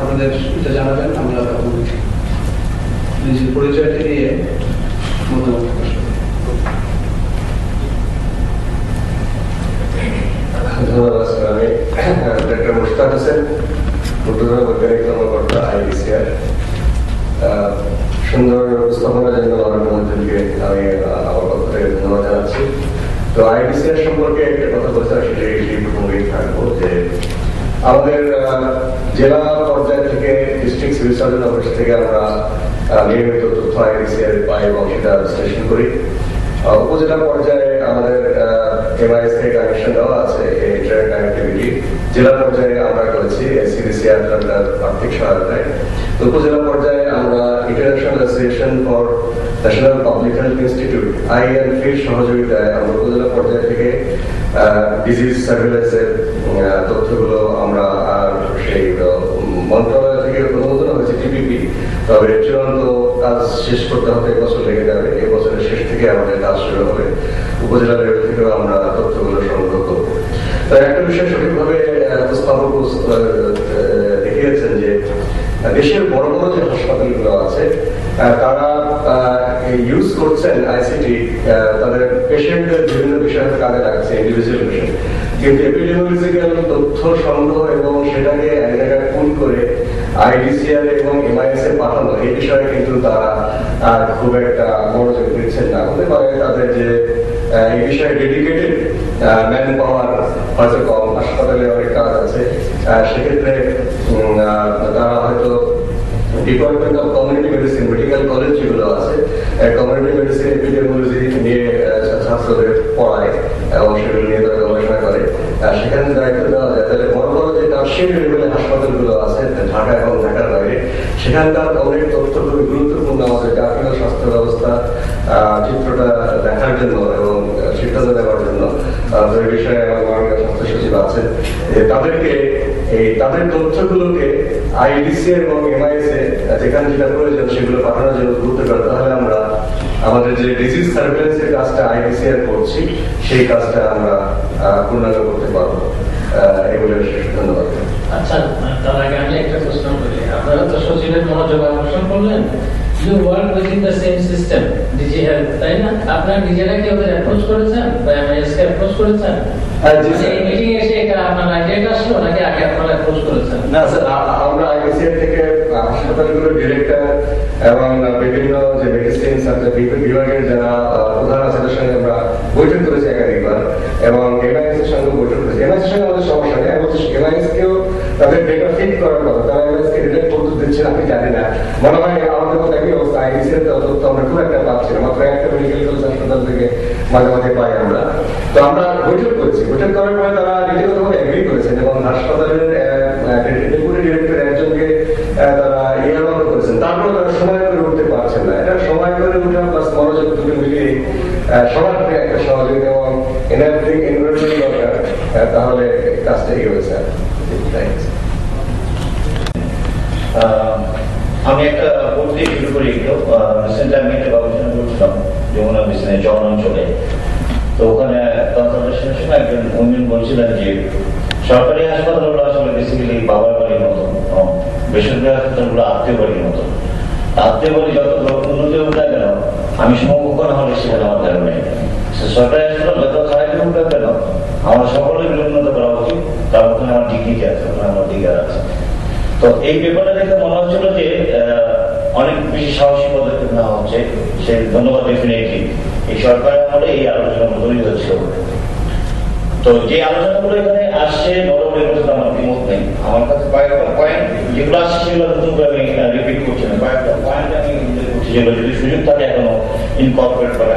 আমাদের এটা আমরা নিজের পরিচয়টা দিয়ে মতামত তো আইডিসিআর সম্পর্কে একটা কথা বলতে থাকব যে আমাদের জেলা পর্যায় থেকে ডিস্ট্রিক্ট সিভিল সার্জন অফিস থেকে আমরা নিয়মিত তথ্য আইডিসিআর পাই এবং সেটা বিশ্লেষণ করি। উপজেলা পর্যায়ে আমাদের এমআইএস থেকে কানেকশন দেওয়া আছে, এই ইন্টারনেট কানেক্টিভিটি জেলা পর্যায়ে আমরা করেছি আর্থিক সহায়তায়। উপজেলা পর্যায়ে international association for national public health institute আইএনফির সহযোগিতায় আমরা উপজেলা পর্যায় থেকে ডিজিজ সার্ভেলেন্সের তথ্যগুলো আমরা আর সেই মন্ত্রণালয় থেকে অনুমোদন হয়েছে টিপিপি তবে চূড়ান্ত কাজ শেষ করতে লেগে যাবে। শেষ থেকে আমাদের কাজ শুরু হবে। উপজেলা লেভেল থেকেও আমরা তথ্যগুলো সংগ্রহ করব। তাই একটা বিষয় সঠিকভাবে উপস্থাপক দেখিয়েছেন যে, দেশের বড় বড় যে হাসপাতালগুলো আছে। তারা ইউজ করছেন আইসিটি তাদের পেশেন্টদের বিভিন্ন বিষয়ে কাজে লাগছে ইন্ডিভিজুয়াল কিন্তু এপিডেমিওলজিক্যাল তথ্য সংগ্রহ এবং সেটাকে এক জায়গায় পুল করে আইডিসিআর এবং পাঠানো, এই বিষয়ে কিন্তু তারা খুব একটা মনোযোগ দিচ্ছেন না। হতে পারে তাদের যে এই বিষয়ে ডেডিকেটেড ম্যান পাওয়ার হয়তো কম, হাসপাতালে অনেক কাজ আছে। সেক্ষেত্রে তারা হয়তো department of community medicine medical college যেগুলো আছে কমিউনিটি মেডিসিন এপিডেমোলজি নিয়ে ছাত্রদের পড়ায় এবং সেগুলো নিয়ে তারা গবেষণা করে। সেখানে দায়িত্ব দেওয়া যায়। তাহলে বড় বড় যে টার্সিয়ারি হাসপাতালগুলো আছে, ঢাকা এবং ঢাকার বাইরে, সেখানকার অনেক তথ্য খুবই গুরুত্বপূর্ণ আমাদের জাতীয় স্বাস্থ্য ব্যবস্থা আহ, চিত্রটা দেখার জন্য এবং আহ, সিদ্ধান্ত নেওয়ার জন্য আহ, বিষয়ে স্বাস্থ্য সচিব আছেন যে তাদেরকে এই তাদের তথ্যগুলোকে আইডিসি এবং এমআইএস এ যেখানে যেটা প্রয়োজন সেগুলো পাঠানোর জন্য গুরুত্ব করে। তাহলে আমরা আমাদের যে ডিজিজ সার্ভেলেন্স এর কাজটা আইডিসি এর করছি সেই কাজটা আমরা পূর্ণাঙ্গ করতে পারব। এগুলো ধন্যবাদ। আচ্ছা তার আগে আমি একটা প্রশ্ন করি। আপনারা তো সচিবের মনোযোগ আকর্ষণ করলেন? You work within the same system DG health তাই না? আপনারা নিজেরা কি ওদের অ্যাপ্রোচ করেছেন? বা এমআইএস কে অ্যাপ্রোচ করেছেন? হ্যাঁ, এই মিটিং এসে এটা আপনার আইডিয়াটা আসলো নাকি আগে আপনারা অ্যাপ্রোচ করেছেন? না স্যার আমরা থেকে হাসপাতালগুলোর ডিরেক্টর এবং বিভিন্ন যে মেডিসিন বিভাগের যারা প্রধান আছে তাদের সঙ্গে আমরা বৈঠক করেছি একাধিকবার এবং এমআইএস এর সঙ্গে বৈঠক করেছি। এমআইএস এর সঙ্গে আমাদের সমস্যা নেই। এবং এমআইএস কেও তাদের ডেটা ফিট করার কথা তারা এমআইএস কে ডিরেক্ট করতে দিচ্ছে না, আমি জানি না মনে হয় আমাদের মতো একই অবস্থা আইবিসিআর তথ্য আমরা খুব একটা পাচ্ছি না। থেকে মাঝে মাঝে পাই আমরা। তো আমরা বৈঠক করেছি। বৈঠক করার পরে তারা নীতিগতভাবে এগ্রি করেছেন এবং হাসপাতালের ডিরেক্টর একজনকে তারা ইয়ারমানো করেছেন। তারপরে তারা সময় করে উঠতে পারছেন না। এটা সময় করে উঠা প্লাস মনোযোগ দুটো মিলিয়ে সবার একটা সহযোগিতা এবং এনার্জিক এনভারনমেন্ট দরকার। তাহলে এই কাজটা এগিয়ে স্যার থ্যাংকস আমি একটা দিয়ে শুরু করি একটু রিসেন্ট আমি একটা গবেষণা করছিলাম যমুনা বিছানে চর অঞ্চলে। তো ওখানে কনসালটেশনের সময় একজন উইমেন বলছিলেন যে, সরকারি হাসপাতালগুলো আসলে বেসিক্যালি বাবার বাড়ির মতো বেসরকারি হাসপাতালগুলো আত্মীয় বাড়ির মতো। আত্মীয় বাড়ি যত উন্নতি হোক না কেন, আমি সমকক্ষ না হলে সেখানে আমার ধারণা নেই সরকারি হাসপাতাল যত খারাপ হোক না কেন, আমার সকলের উন্নত করা উচিত, তার ওখানে আমার ডিগ্রি আছে, আমার ডিগার আছে। তো এই ব্যাপারটা দেখে মনে হচ্ছিল যে অনেক বেশি সাহসী পদক্ষেপ নেওয়া হচ্ছে। সে ধন্যবাদ এই সরকার আমলে এই আলোচনা তৈরি হচ্ছিল তো যে আলোচনাগুলো এখানে আসছে আমার কাছে যেগুলো যদি সুযোগ থাকে এখনও করা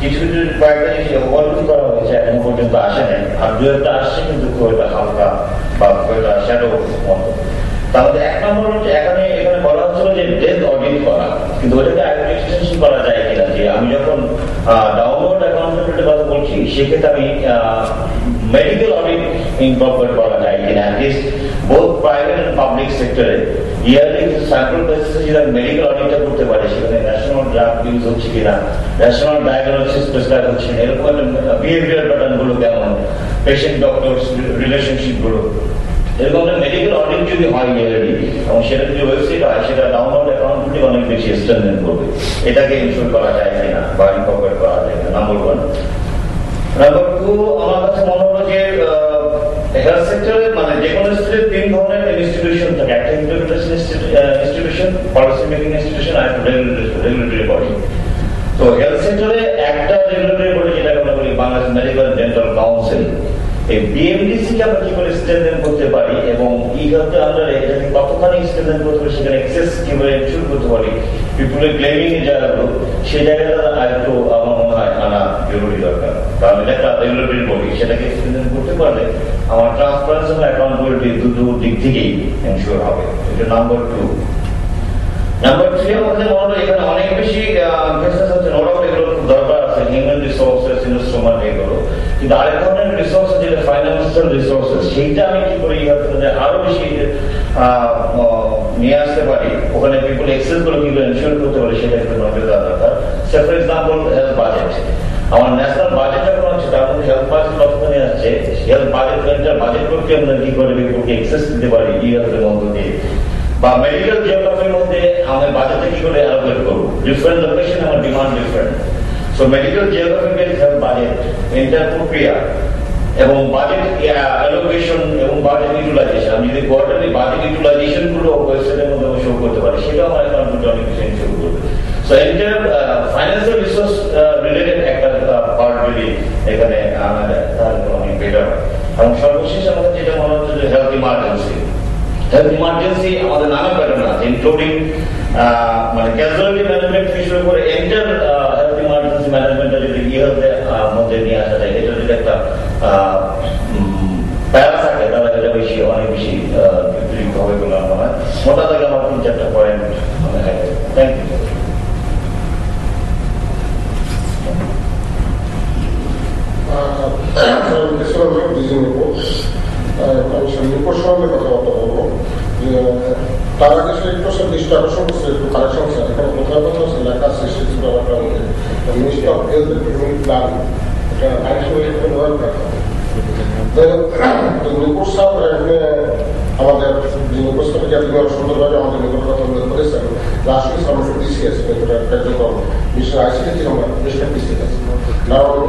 কিছু কয়েকটা এখনও পর্যন্ত আসে নাই। আর দু একটা আসছে, কিন্তু খুব একটা হালকা আমি যখন কথা বলছি, সেক্ষেত্রে আমি মেডিকেল করা যায় কিনা। প্রাইভেট পাবলিক সেক্টরে ইয়ারলি স্যাম্পল বেসিসে মেডিকেল অডিটটা করতে পারি সেখানে। ন্যাশনাল ইউজ হচ্ছে কিনা? রেশনাল ডায়াগনোসিস প্রেসক্রাইব হচ্ছে না এরকম বিহেভিয়ার কেমন? পেশেন্ট ডক্টর সেটা যদি সেটা ডাউনলোড অনেক বেশি এটাকে করা যায় কিনা? বা করা যায় ওয়ান আমার কাছে মনে হলো যে হেলথ সেক্টরে মানে যে কোনো স্টেটে তিন ধরনের ইনস্টিটিউশন থাকে। একটা implementation institution policy making institution আর রেগুলেটরি বডি তো হেলথ সেক্টরে একটা রেগুলেটরি বডি যেটাকে আমরা বলি বাংলাদেশ মেডিকেল ডেন্টাল কাউন্সিল এই বিএমডিসি কে আমরা কি করে স্ট্রেনথেন করতে পারি এবং এই হেলথে আমরা এটাকে কতখানি স্ট্রেনথেন করতে পারি, সেখানে এক্সেস কীভাবে এনশিওর করতে পারি পিপুলের ক্লেমিং জায়গাগুলো। সেই জায়গাটা আমার মনে হয় আনা জরুরি দরকার। কারণ এটা একটা রেগুলেটরি বডি সেটাকে করতে পারলে আমার ট্রান্সপারেন্সি এবং অ্যাকাউন্টেবিলিটি দুটো দিক থেকেই এনশিওর হবে। এটা নাম্বার টু নাম্বার থ্রি আমাদের মনে এখানে অনেক বেশি বিজনেস হচ্ছে এগুলো দরকার আছে। হিউম্যান রিসোর্সেস কিন্তু আরেক আমি বাজেটে কি করে অ্যালোকেট করব। ডিফারেন্ট লোকেশন আমার demand different geography based health budget enter প্রক্রিয়া এবং বাজেট অ্যালোকেশন এবং বাজেট ইউটিলাইজেশন আমি যদি কোয়ার্টারলি বাজেট ইউটিলাইজেশনগুলো ওয়েবসাইটের মধ্যে শো করতে পারি সেটা আমার অনেক কিছু ইনশোর করবে। So entire financial resource related একটা পার্ট যদি এখানে আনা যায়, তাহলে অনেক বেটার এবং সর্বশেষ আমাদের যেটা মনে হচ্ছে যে হেলথ ইমার্জেন্সি হেলথ ইমার্জেন্সি আমাদের নানা প্যাটার্ন আছে ইনক্লুডিং মানে ক্যাজুয়ালিটি ম্যানেজমেন্ট থেকে করে এন্টার হেলথ ইমার্জেন্সি ম্যানেজমেন্টটা যদি ই হেলথের মধ্যে নিয়ে আসা যায় এটা যদি একটা প্যারা থাকে তাহলে এটা বেশি অনেক বেশি হবে বলে আমার হয় আমার তিন চারটা পয়েন্ট মনে হয় থ্যাংক ইউ কথাবার্তা বলব তার আগে সে একটু সব দৃষ্টি আকর্ষণ করছে একটু কারেকশন আছে। এখানে কোথাও কোথাও সে লেখা আছে সেটি ব্যাপারটার মধ্যে ministry of health development plan এটা আইনসভায় ব্যবহার নিকট সাহেব এখানে আমাদের যে উপস্থাপিকা তিনি অনেক সুন্দরভাবে আমাদের নিকট কথা উল্লেখ করেছেন রাষ্ট্রীয় শ্রমিক ডিসিএস কার্যক্রম। বিশেষ আইসিটি আমরা বেশ কয়েকটি আছে কারণ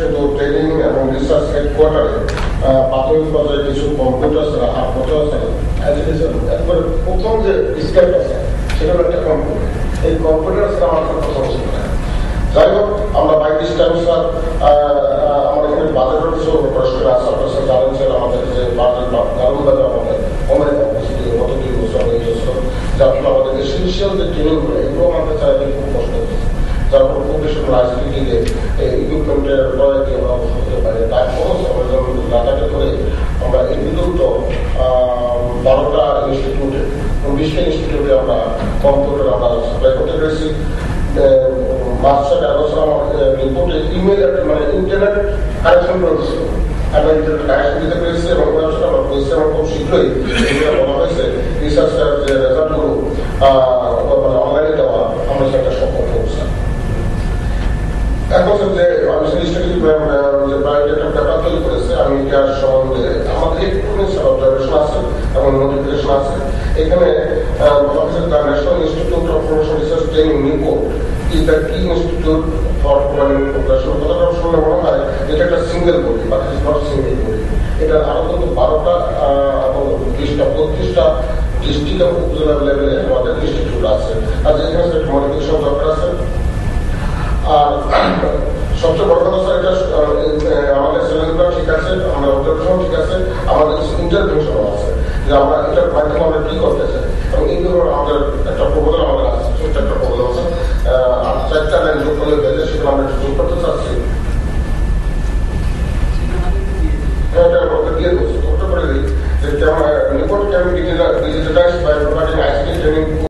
শুধু ট্রেনিং এবং রিসার্চ হেডকোয়ার্টারে কিছু কম্পিউটার ছাড়া ছাড়া এডুকেশন একবারে প্রথম যে স্কেপ আছে, সেটা একটা কম্পিউটার এই কম্পিউটার আমার প্রথম ছিল যাই হোক, আমরা বাইক টাইম স্যার এখানে বাজেটের কিছু প্রশ্ন আছে, আপনার জানেন স্যার আমাদের যে বাজেট দারুণভাবে আমাদের কমে গেছে গত দুই বছর এই বছর যার ফলে আমাদের এসেন্সিয়াল যে ট্রেনিংগুলো এগুলো আমাদের চাইলে খুব কষ্ট হচ্ছে। যার ফলে বেশি রাজনীতিতে ইকুইপমেন্টের প্রয়োগ আমরা হতে পারি। তাই খরচ আমরা যেমন ডাটাকে করে আমরা এই বিদ্যুৎ বারোটা ইনস্টিটিউটে বিশটা ইনস্টিটিউটে আমরা কম্পিউটার আমরা সাপ্লাই করতে পেরেছি। মাস্টার ব্যবস্থা রিপোর্টে ইমেল ইন্টারনেট কানেকশন করে আমরা ইন্টারনেট কানেকশন দিতে পেরেছি এবং ব্যবস্থা আমরা পেয়েছি এবং খুব শীঘ্রই বলা হয়েছে। রিসার্চের যে রেজাল্টগুলো অনলাইনে দেওয়া, আমরা সেটা সক্ষম করছি এখন যে আমি স্ট্যাটিস্টিক যে আছে এখানে national institute the key institute for planning professional কথাটা শুনলে মনে হয়, এটা একটা single body but is not single body এটা আরও কিন্তু বারোটা এবং বিশটা, বত্রিশটা ডিস্ট্রিক্ট এবং লেভেলে আমাদের ইনস্টিটিউট আছে। আর যেখানে একটা মডিফিকেশন দরকার আছে। আর সবচেয়ে বড় কথা স্যার এটা আমাদের সেলেন্সটা ঠিক আছে আমরা অবজারভেশন ঠিক আছে, আমাদের কিছু ইন্টারভেনশনও আছে। যে আমরা এটার মাধ্যমে আমরা কি করতে চাই? এবং এই ধরনের আমাদের একটা প্রবোজাল আমাদের আছে, ছোট্ট একটা आप चेक कर लें ग्रुप में भेजे शिमला मेट्रो के ऊपर तो सब सही Clear was totally. The camera report can be digitalized by providing ICT training.